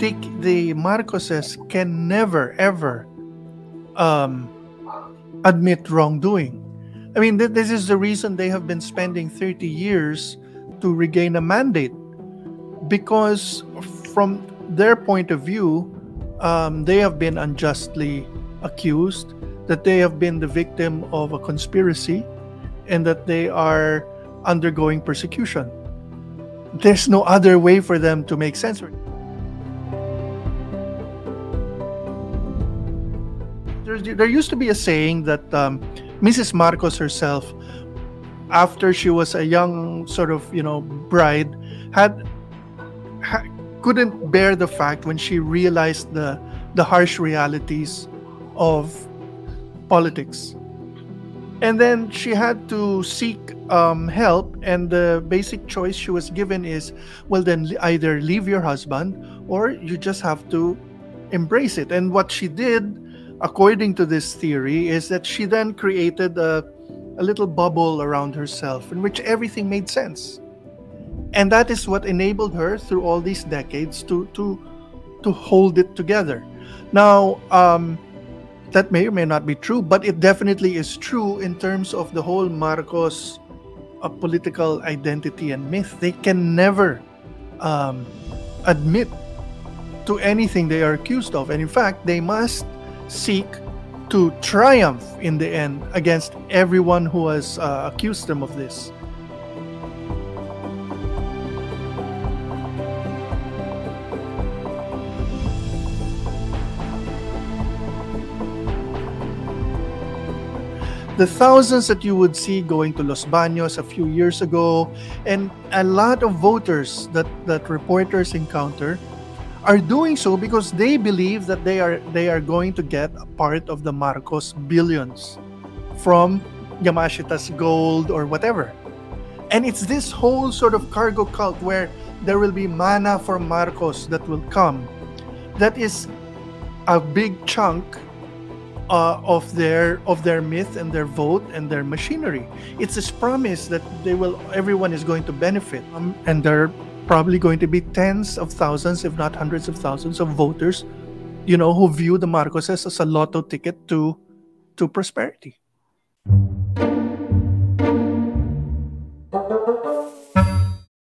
they, the Marcoses can never ever um, admit wrongdoing. I mean, th- this is the reason they have been spending 30 years to regain a mandate because, from their point of view, um, they have been unjustly accused, that they have been the victim of a conspiracy, and that they are undergoing persecution. There's no other way for them to make sense. There's, there used to be a saying that um, Mrs. Marcos herself, after she was a young sort of you know bride, had, ha, couldn't bear the fact when she realized the the harsh realities of politics, and then she had to seek um, help. And the basic choice she was given is, well, then either leave your husband or you just have to embrace it. And what she did according to this theory, is that she then created a, a little bubble around herself in which everything made sense. And that is what enabled her through all these decades to to to hold it together. Now, um, that may or may not be true, but it definitely is true in terms of the whole Marcos uh, political identity and myth. They can never um, admit to anything they are accused of, and in fact, they must seek to triumph in the end against everyone who has uh, accused them of this. the thousands that you would see going to Los Baños a few years ago, and a lot of voters that, that reporters encounter are doing so because they believe that they are they are going to get a part of the Marcos billions from Yamashita's gold or whatever. And it's this whole sort of cargo cult where there will be mana for Marcos that will come. That is a big chunk uh, of their of their myth and their vote and their machinery. It's this promise that they will everyone is going to benefit, um, and they're probably going to be tens of thousands, if not hundreds of thousands, of voters, you know, who view the Marcoses as a lotto ticket to to prosperity.